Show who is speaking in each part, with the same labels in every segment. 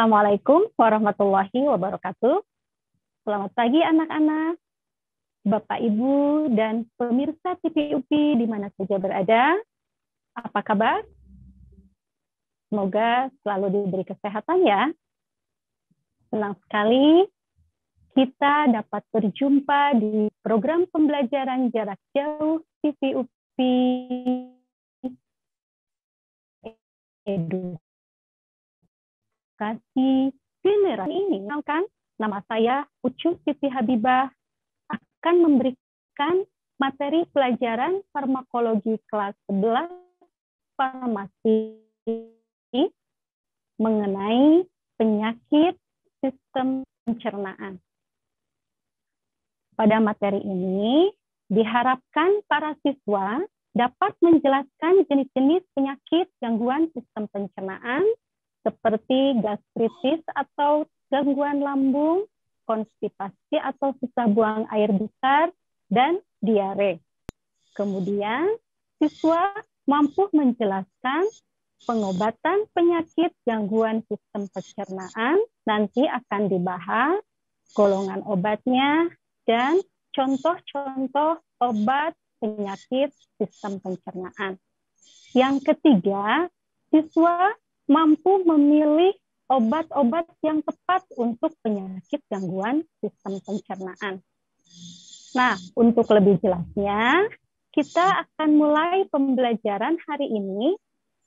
Speaker 1: Assalamualaikum warahmatullahi wabarakatuh. Selamat pagi anak-anak, Bapak Ibu, dan pemirsa TV UPI di mana saja berada. Apa kabar? Semoga selalu diberi kesehatan ya. Senang sekali kita dapat berjumpa di program pembelajaran jarak jauh TV Edukasi generasi ini. Kan nama saya Ucu Siti Habibah akan memberikan materi pelajaran farmakologi kelas 11 farmasi mengenai penyakit sistem pencernaan. Pada materi ini diharapkan para siswa dapat menjelaskan jenis-jenis penyakit gangguan sistem pencernaan seperti gastritis atau gangguan lambung, konstipasi atau susah buang air besar, dan diare. Kemudian, siswa mampu menjelaskan pengobatan penyakit gangguan sistem pencernaan nanti akan dibahas golongan obatnya dan contoh-contoh obat penyakit sistem pencernaan. Yang ketiga, siswa mampu memilih obat-obat yang tepat untuk penyakit gangguan sistem pencernaan. Nah, untuk lebih jelasnya, kita akan mulai pembelajaran hari ini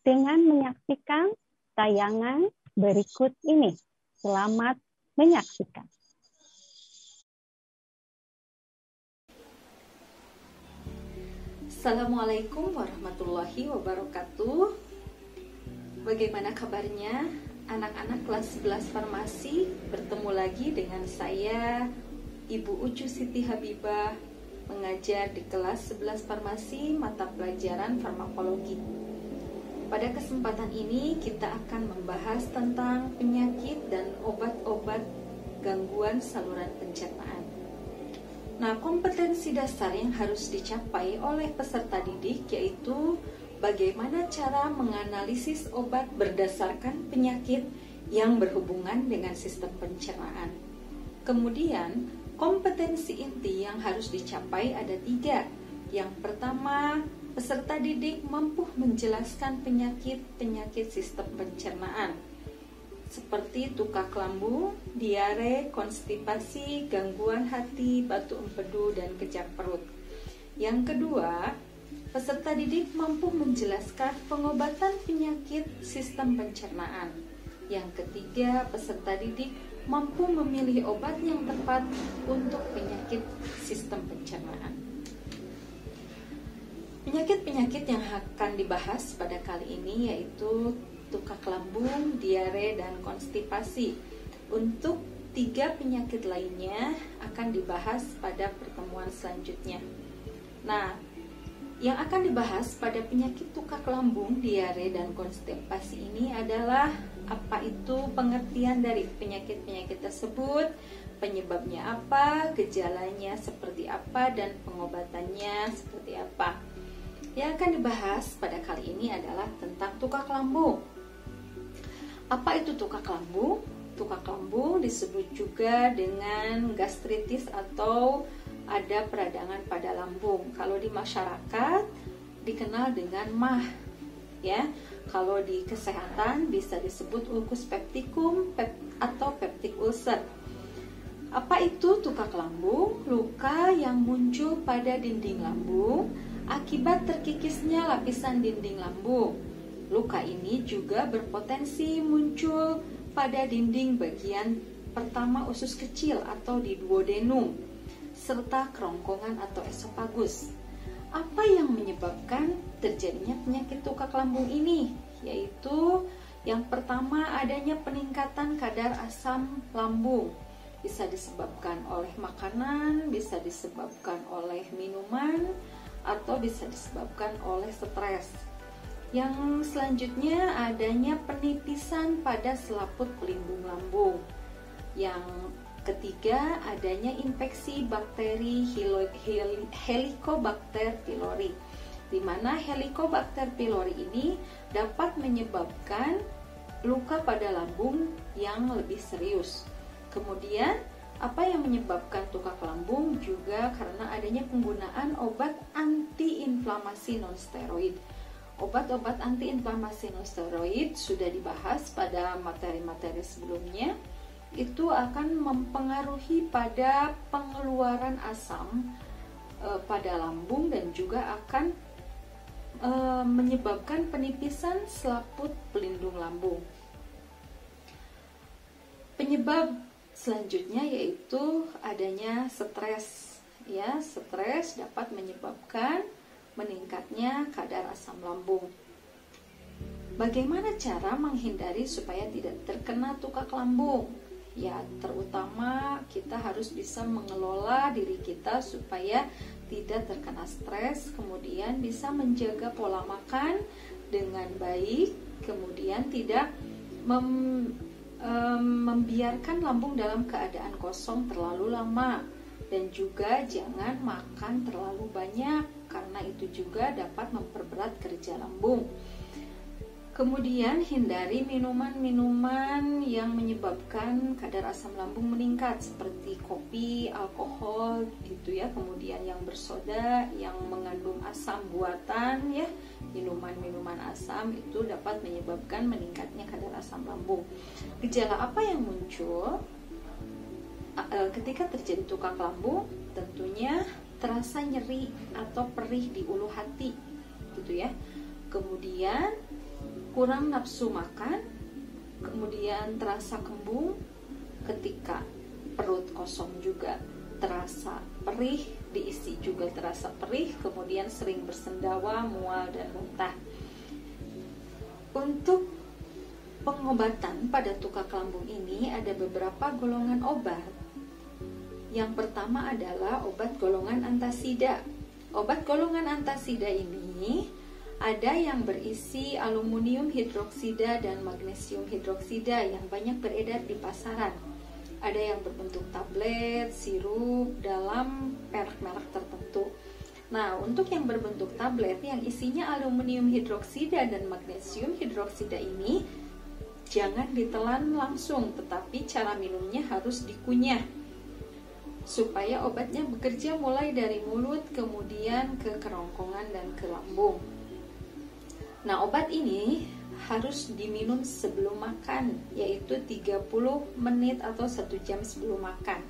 Speaker 1: dengan menyaksikan tayangan berikut ini. Selamat menyaksikan.
Speaker 2: Assalamualaikum warahmatullahi wabarakatuh. Bagaimana kabarnya anak-anak kelas 11 farmasi? Bertemu lagi dengan saya Ibu Ucu Siti Habibah mengajar di kelas 11 farmasi mata pelajaran farmakologi. Pada kesempatan ini kita akan membahas tentang penyakit dan obat-obat gangguan saluran pencernaan. Nah, kompetensi dasar yang harus dicapai oleh peserta didik yaitu bagaimana cara menganalisis obat berdasarkan penyakit yang berhubungan dengan sistem pencernaan. Kemudian, kompetensi inti yang harus dicapai ada tiga. Yang pertama, peserta didik mampu menjelaskan penyakit-penyakit sistem pencernaan seperti tukak lambung, diare, konstipasi, gangguan hati, batu empedu, dan kejang perut. Yang kedua, peserta didik mampu menjelaskan pengobatan penyakit sistem pencernaan. Yang ketiga, peserta didik mampu memilih obat yang tepat untuk penyakit sistem pencernaan. Penyakit-penyakit yang akan dibahas pada kali ini yaitu tukak lambung, diare, dan konstipasi. Untuk tiga penyakit lainnya akan dibahas pada pertemuan selanjutnya. Nah, yang akan dibahas pada penyakit tukak lambung, diare, dan konstipasi ini adalah apa itu pengertian dari penyakit-penyakit tersebut, penyebabnya apa, gejalanya seperti apa, dan pengobatannya seperti apa. Yang akan dibahas pada kali ini adalah tentang tukak lambung. Apa itu tukak lambung? Tukak lambung disebut juga dengan gastritis atau ada peradangan pada lambung. Kalau di masyarakat dikenal dengan mah, ya. Kalau di kesehatan bisa disebut ulcus pepticum pep, atau peptic ulcer. Apa itu tukak lambung? Luka yang muncul pada dinding lambung akibat terkikisnya lapisan dinding lambung Luka ini juga berpotensi muncul pada dinding bagian pertama usus kecil atau di duodenum serta kerongkongan atau esofagus. Apa yang menyebabkan terjadinya penyakit tukak lambung ini? Yaitu yang pertama adanya peningkatan kadar asam lambung. Bisa disebabkan oleh makanan, bisa disebabkan oleh minuman, atau bisa disebabkan oleh stres. Yang selanjutnya adanya penipisan pada selaput pelindung lambung. Yang ketiga adanya infeksi bakteri Helicobacter pylori di mana Helicobacter pylori ini dapat menyebabkan luka pada lambung yang lebih serius. Kemudian apa yang menyebabkan tukak lambung juga karena adanya penggunaan obat antiinflamasi nonsteroid. Obat-obat antiinflamasi nonsteroid sudah dibahas pada materi-materi sebelumnya. Itu akan mempengaruhi pada pengeluaran asam e, pada lambung dan juga akan e, menyebabkan penipisan selaput pelindung lambung. Penyebab Selanjutnya yaitu adanya stres. Ya, stres dapat menyebabkan meningkatnya kadar asam lambung. Bagaimana cara menghindari supaya tidak terkena tukak lambung? Ya, terutama kita harus bisa mengelola diri kita supaya tidak terkena stres, kemudian bisa menjaga pola makan dengan baik, kemudian tidak mem um, membiarkan lambung dalam keadaan kosong terlalu lama dan juga jangan makan terlalu banyak karena itu juga dapat memperberat kerja lambung. Kemudian hindari minuman-minuman yang menyebabkan kadar asam lambung meningkat seperti kopi, alkohol gitu ya. Kemudian yang bersoda, yang mengandung asam buatan ya. Minuman-minuman asam itu dapat menyebabkan meningkatnya kadar asam lambung. Gejala apa yang muncul e, ketika terjadi tukak lambung? Tentunya terasa nyeri atau perih di ulu hati gitu ya. Kemudian kurang nafsu makan, kemudian terasa kembung ketika perut kosong juga terasa perih, diisi juga terasa perih, kemudian sering bersendawa, mual dan muntah. Untuk pengobatan pada tukak lambung ini ada beberapa golongan obat. Yang pertama adalah obat golongan antasida. Obat golongan antasida ini ada yang berisi aluminium hidroksida dan magnesium hidroksida yang banyak beredar di pasaran. Ada yang berbentuk tablet, sirup dalam merek-merek tertentu. Nah, untuk yang berbentuk tablet yang isinya aluminium hidroksida dan magnesium hidroksida ini jangan ditelan langsung, tetapi cara minumnya harus dikunyah supaya obatnya bekerja mulai dari mulut kemudian ke kerongkongan dan ke lambung. Nah, obat ini harus diminum sebelum makan, yaitu 30 menit atau 1 jam sebelum makan.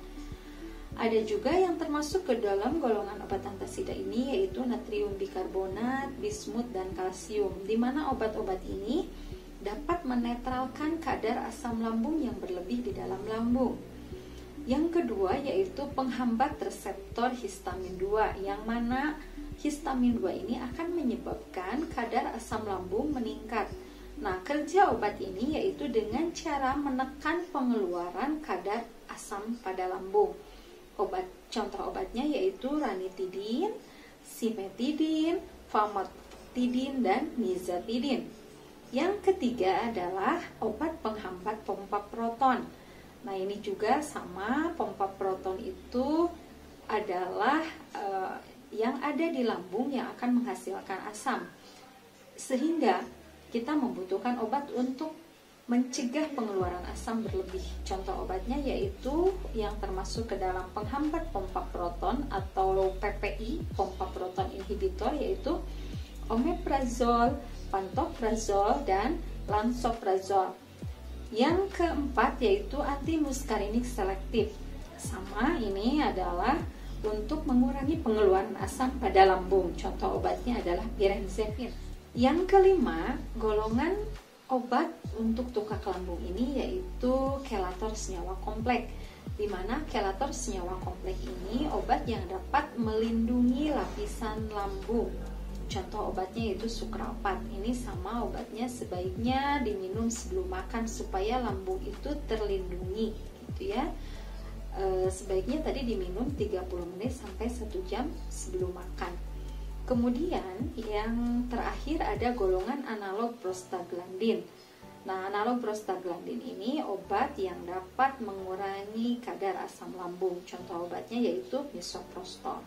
Speaker 2: Ada juga yang termasuk ke dalam golongan obat antasida ini yaitu natrium bikarbonat, bismut, dan kalsium di mana obat-obat ini dapat menetralkan kadar asam lambung yang berlebih di dalam lambung. Yang kedua yaitu penghambat reseptor histamin 2 yang mana histamin 2 ini akan menyebabkan kadar asam lambung meningkat. Nah, kerja obat ini yaitu dengan cara menekan pengeluaran kadar asam pada lambung. Obat contoh obatnya yaitu ranitidin, simetidin, famotidin dan nizatidin. Yang ketiga adalah obat penghambat pompa proton. Nah, ini juga sama pompa proton itu adalah uh, yang ada di lambung yang akan menghasilkan asam. Sehingga kita membutuhkan obat untuk mencegah pengeluaran asam berlebih. Contoh obatnya yaitu yang termasuk ke dalam penghambat pompa proton atau PPI, pompa proton inhibitor yaitu omeprazol, pantoprazol dan lansoprazol. Yang keempat yaitu antimuskarinik selektif. Sama ini adalah untuk mengurangi pengeluaran asam pada lambung. Contoh obatnya adalah pirenzepin. Yang kelima, golongan obat untuk tukak lambung ini yaitu kelator senyawa kompleks di mana kelator senyawa kompleks ini obat yang dapat melindungi lapisan lambung. Contoh obatnya yaitu sukrapat. Ini sama obatnya sebaiknya diminum sebelum makan supaya lambung itu terlindungi gitu ya e, sebaiknya tadi diminum 30 menit sampai 1 jam sebelum makan. Kemudian yang terakhir ada golongan analog prostaglandin. Nah, analog prostaglandin ini obat yang dapat mengurangi kadar asam lambung. Contoh obatnya yaitu misoprostol.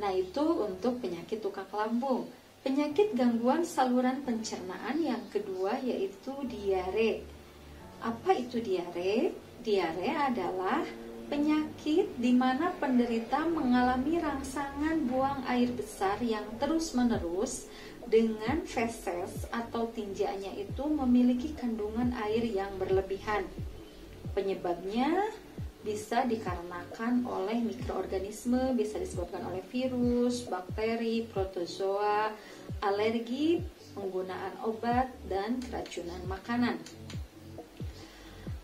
Speaker 2: Nah, itu untuk penyakit tukak lambung. Penyakit gangguan saluran pencernaan yang kedua yaitu diare. Apa itu diare? Diare adalah penyakit di mana penderita mengalami rangsangan buang air besar yang terus-menerus dengan feses atau tinjanya itu memiliki kandungan air yang berlebihan. Penyebabnya bisa dikarenakan oleh mikroorganisme, bisa disebabkan oleh virus, bakteri, protozoa, alergi, penggunaan obat, dan keracunan makanan.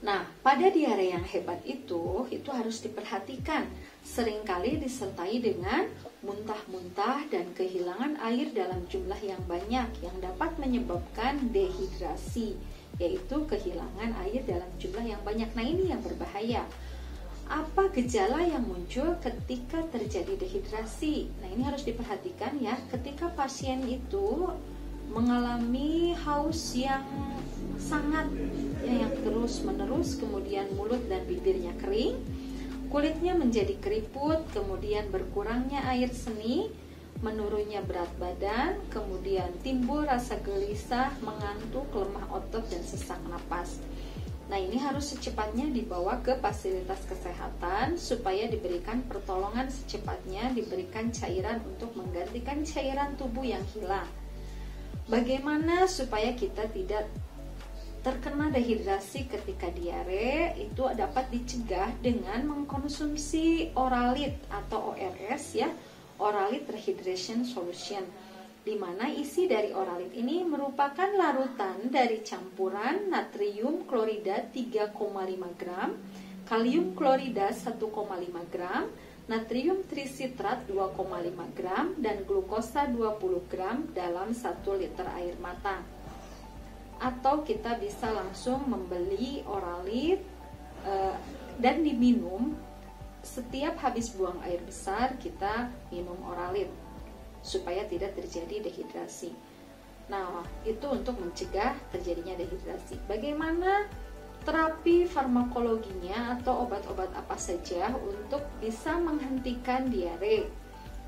Speaker 2: Nah, pada diare yang hebat itu, itu harus diperhatikan. Seringkali disertai dengan muntah-muntah dan kehilangan air dalam jumlah yang banyak yang dapat menyebabkan dehidrasi, yaitu kehilangan air dalam jumlah yang banyak. Nah, ini yang berbahaya apa gejala yang muncul ketika terjadi dehidrasi. Nah, ini harus diperhatikan ya. Ketika pasien itu mengalami haus yang sangat terus-menerus, kemudian mulut dan bibirnya kering, kulitnya menjadi keriput, kemudian berkurangnya air seni, menurunnya berat badan, kemudian timbul rasa gelisah, mengantuk, lemah otot dan sesak napas. Nah, ini harus secepatnya dibawa ke fasilitas kesehatan supaya diberikan pertolongan secepatnya, diberikan cairan untuk menggantikan cairan tubuh yang hilang. Bagaimana supaya kita tidak terkena dehidrasi ketika diare itu dapat dicegah dengan mengkonsumsi oralit atau ORS ya, oralit rehydration solution di mana isi dari oralit ini merupakan larutan dari campuran natrium klorida 3,5 gram, kalium klorida 1,5 gram, natrium trisitrat 2,5 gram, dan glukosa 20 gram dalam 1 liter air mata. Atau kita bisa langsung membeli oralit uh, dan diminum setiap habis buang air besar kita minum oralit supaya tidak terjadi dehidrasi. Nah, itu untuk mencegah terjadinya dehidrasi. Bagaimana terapi farmakologinya atau obat-obat apa saja untuk bisa menghentikan diare?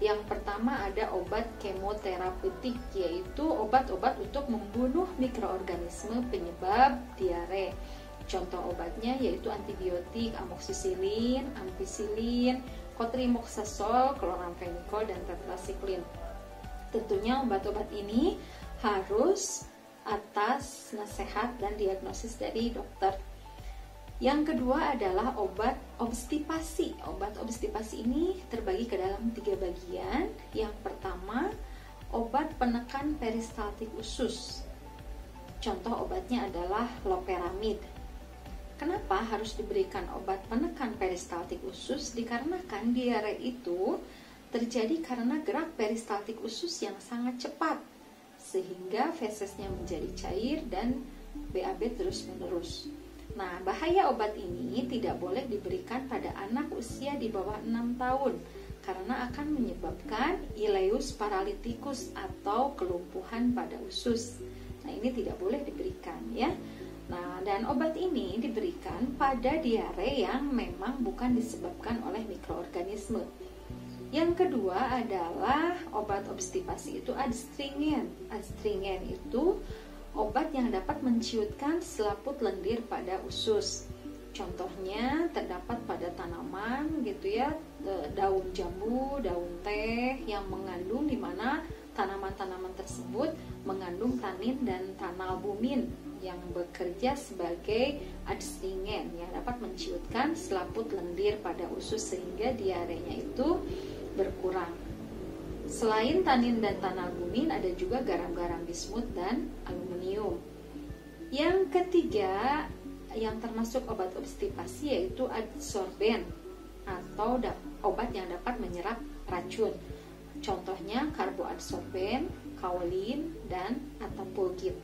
Speaker 2: Yang pertama ada obat kemoterapeutik yaitu obat-obat untuk membunuh mikroorganisme penyebab diare. Contoh obatnya yaitu antibiotik, amoksisilin, ampicillin, kotrimoxazol, kloramfenikol, dan tetrasiklin. Tentunya obat-obat ini harus atas nasihat dan diagnosis dari dokter. Yang kedua adalah obat obstipasi. Obat obstipasi ini terbagi ke dalam tiga bagian. Yang pertama, obat penekan peristaltik usus. Contoh obatnya adalah loperamid. Kenapa harus diberikan obat penekan peristaltik usus? Dikarenakan diare itu terjadi karena gerak peristaltik usus yang sangat cepat sehingga fesesnya menjadi cair dan BAB terus-menerus. Nah, bahaya obat ini tidak boleh diberikan pada anak usia di bawah 6 tahun karena akan menyebabkan ileus paralitikus atau kelumpuhan pada usus. Nah, ini tidak boleh diberikan ya. Nah, dan obat ini diberikan pada diare yang memang bukan disebabkan oleh mikroorganisme yang kedua adalah obat obstipasi itu adstringen. Adstringen itu obat yang dapat menciutkan selaput lendir pada usus. Contohnya terdapat pada tanaman gitu ya, e, daun jambu, daun teh yang mengandung di mana tanaman-tanaman tersebut mengandung tanin dan tanalbumin yang bekerja sebagai adstringen yang dapat menciutkan selaput lendir pada usus sehingga diarenya itu berkurang. Selain tanin dan tanalbumin, ada juga garam-garam bismut dan aluminium. Yang ketiga, yang termasuk obat obstipasi yaitu adsorben atau obat yang dapat menyerap racun. Contohnya karboadsorben, kaolin, dan atapulgit.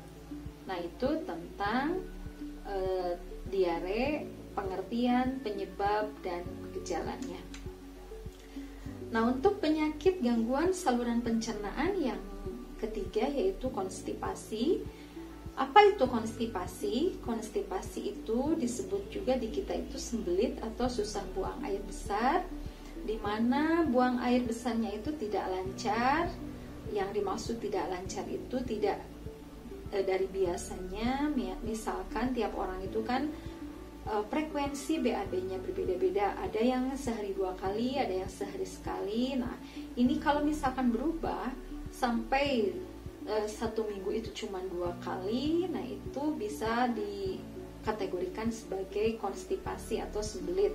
Speaker 2: Nah, itu tentang e, diare, pengertian, penyebab, dan gejalanya. Nah, untuk penyakit gangguan saluran pencernaan yang ketiga yaitu konstipasi. Apa itu konstipasi? Konstipasi itu disebut juga di kita itu sembelit atau susah buang air besar, di mana buang air besarnya itu tidak lancar, yang dimaksud tidak lancar itu tidak e, dari biasanya misalkan tiap orang itu kan e, frekuensi BAB-nya berbeda-beda. Ada yang sehari dua kali ada yang sehari sekali. Nah ini kalau misalkan berubah sampai e, satu minggu itu cuma dua kali nah itu bisa dikategorikan sebagai konstipasi atau sembelit.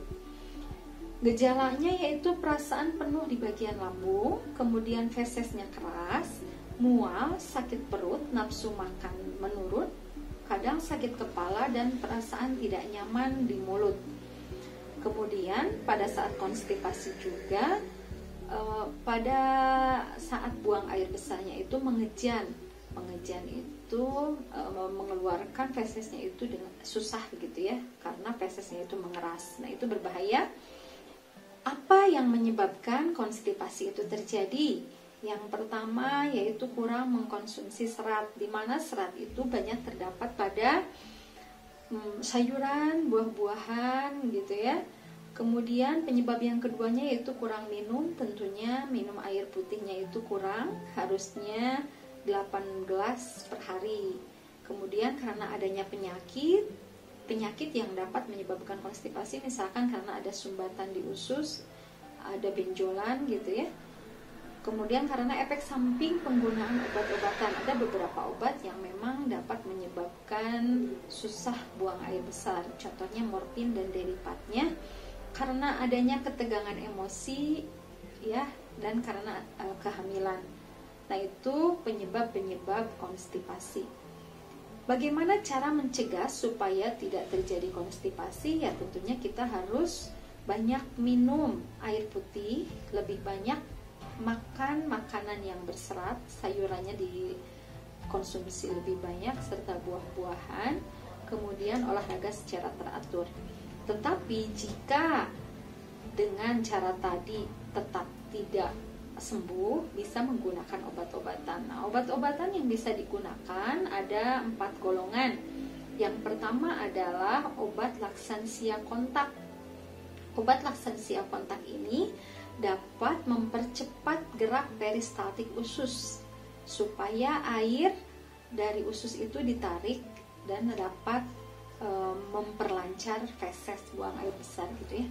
Speaker 2: Gejalanya yaitu perasaan penuh di bagian lambung, kemudian fesesnya keras, mual, sakit perut, nafsu makan menurun, kadang sakit kepala dan perasaan tidak nyaman di mulut. Kemudian pada saat konstipasi juga eh, pada saat buang air besarnya itu mengejan. Mengejan itu eh, mengeluarkan fesesnya itu dengan susah gitu ya karena fesesnya itu mengeras. Nah, itu berbahaya apa yang menyebabkan konstipasi itu terjadi? Yang pertama yaitu kurang mengkonsumsi serat, di mana serat itu banyak terdapat pada hmm, sayuran, buah-buahan gitu ya. Kemudian penyebab yang keduanya yaitu kurang minum, tentunya minum air putihnya itu kurang, harusnya 8 gelas per hari. Kemudian karena adanya penyakit, penyakit yang dapat menyebabkan konstipasi misalkan karena ada sumbatan di usus, ada benjolan gitu ya. Kemudian karena efek samping penggunaan obat-obatan, ada beberapa obat yang memang dapat menyebabkan susah buang air besar. Contohnya morfin dan deripatnya karena adanya ketegangan emosi ya dan karena uh, kehamilan. Nah, itu penyebab-penyebab konstipasi. Bagaimana cara mencegah supaya tidak terjadi konstipasi? Ya tentunya kita harus banyak minum air putih, lebih banyak makan makanan yang berserat, sayurannya dikonsumsi lebih banyak serta buah-buahan, kemudian olahraga secara teratur. Tetapi jika dengan cara tadi tetap tidak sembuh bisa menggunakan obat-obatan. Nah, obat-obatan yang bisa digunakan ada empat golongan. Yang pertama adalah obat laksansia kontak. Obat laksansia kontak ini dapat mempercepat gerak peristaltik usus supaya air dari usus itu ditarik dan dapat e, memperlancar feses buang air besar gitu ya.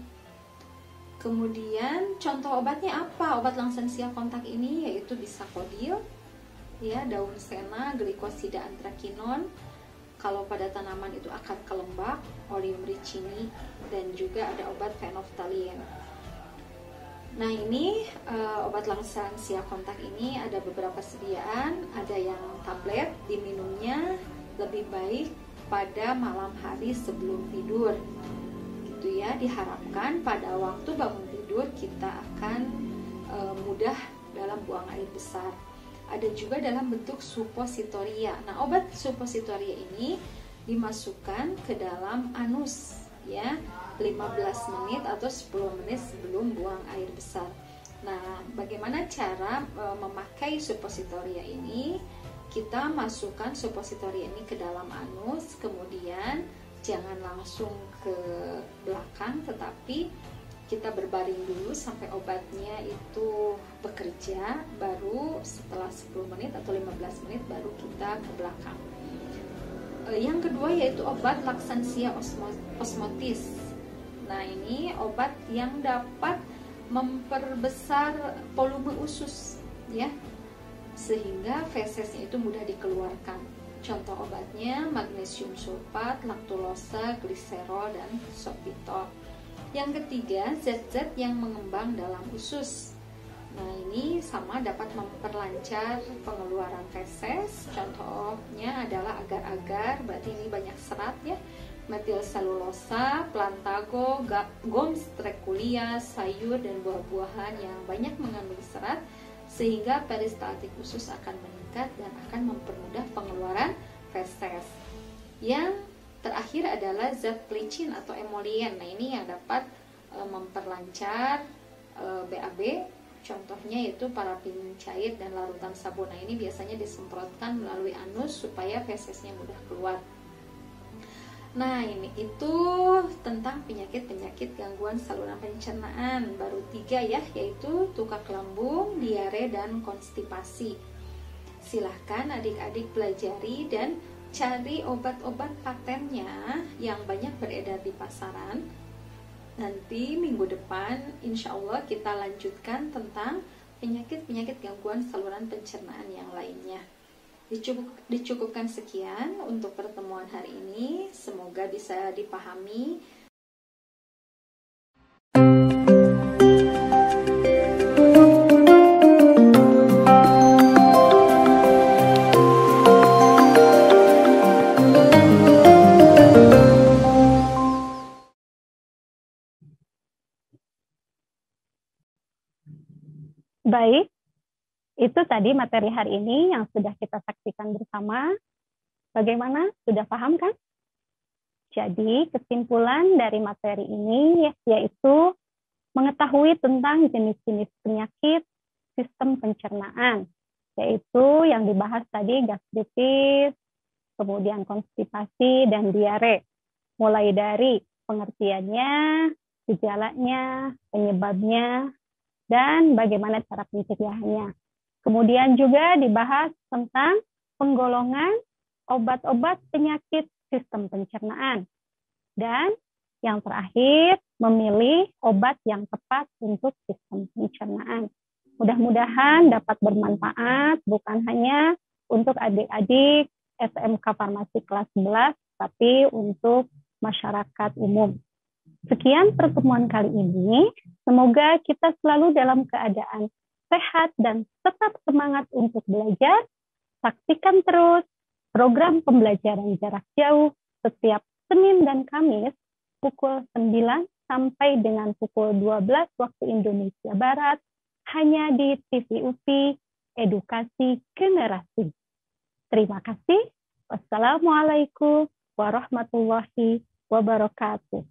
Speaker 2: Kemudian contoh obatnya apa? Obat langsensia kontak ini yaitu bisa kodil, ya daun sena, glikosida antrakinon. Kalau pada tanaman itu akar kelembak, oleum ricini, dan juga ada obat fenoftalin. Nah ini uh, obat langsensia kontak ini ada beberapa sediaan, ada yang tablet diminumnya lebih baik pada malam hari sebelum tidur. Gitu ya diharapkan pada waktu bangun tidur kita akan e, mudah dalam buang air besar. Ada juga dalam bentuk suppositoria nah obat suppositoria ini dimasukkan ke dalam anus ya 15 menit atau 10 menit sebelum buang air besar. Nah bagaimana cara e, memakai suppositoria ini? Kita masukkan suppositoria ini ke dalam anus kemudian jangan langsung ke belakang tetapi kita berbaring dulu sampai obatnya itu bekerja baru setelah 10 menit atau 15 menit baru kita ke belakang. E, yang kedua yaitu obat laksansia osmotis nah ini obat yang dapat memperbesar volume usus ya sehingga fesesnya itu mudah dikeluarkan Contoh obatnya magnesium sulfat, laktulosa, gliserol, dan sorbitol. Yang ketiga, zat-zat yang mengembang dalam usus. Nah, ini sama dapat memperlancar pengeluaran feses. Contohnya adalah agar-agar, berarti ini banyak serat ya. Metil selulosa, plantago, gums treculia, sayur dan buah-buahan yang banyak mengandung serat sehingga peristaltik usus akan meningkat dan akan mempermudah pengeluaran feses. Yang terakhir adalah zat pelicin atau emolien. Nah, ini yang dapat e, memperlancar e, BAB. Contohnya yaitu parafin cair dan larutan sabun. Nah, ini biasanya disemprotkan melalui anus supaya fesesnya mudah keluar. Nah, ini itu tentang penyakit-penyakit gangguan saluran pencernaan. Baru tiga ya, yaitu tukak lambung, diare, dan konstipasi. silahkan adik-adik pelajari dan cari obat-obat patennya yang banyak beredar di pasaran. Nanti minggu depan insya Allah kita lanjutkan tentang penyakit-penyakit gangguan saluran pencernaan yang lainnya. Dicukup, dicukupkan sekian untuk pertemuan hari ini. Semoga bisa dipahami
Speaker 1: Baik, itu tadi materi hari ini yang sudah kita saksikan bersama. Bagaimana? Sudah paham kan? Jadi, kesimpulan dari materi ini yaitu mengetahui tentang jenis-jenis penyakit sistem pencernaan, yaitu yang dibahas tadi gastritis, kemudian konstipasi, dan diare. Mulai dari pengertiannya, gejalanya, penyebabnya, dan bagaimana cara pencegahannya. Kemudian juga dibahas tentang penggolongan obat-obat penyakit sistem pencernaan. Dan yang terakhir, memilih obat yang tepat untuk sistem pencernaan. Mudah-mudahan dapat bermanfaat bukan hanya untuk adik-adik SMK Farmasi kelas 11, tapi untuk masyarakat umum. Sekian pertemuan kali ini. Semoga kita selalu dalam keadaan sehat dan tetap semangat untuk belajar. Saksikan terus program pembelajaran jarak jauh setiap Senin dan Kamis pukul 9 sampai dengan pukul 12 waktu Indonesia Barat hanya di TV UPI Edukasi Generasi. Terima kasih. Wassalamualaikum warahmatullahi wabarakatuh.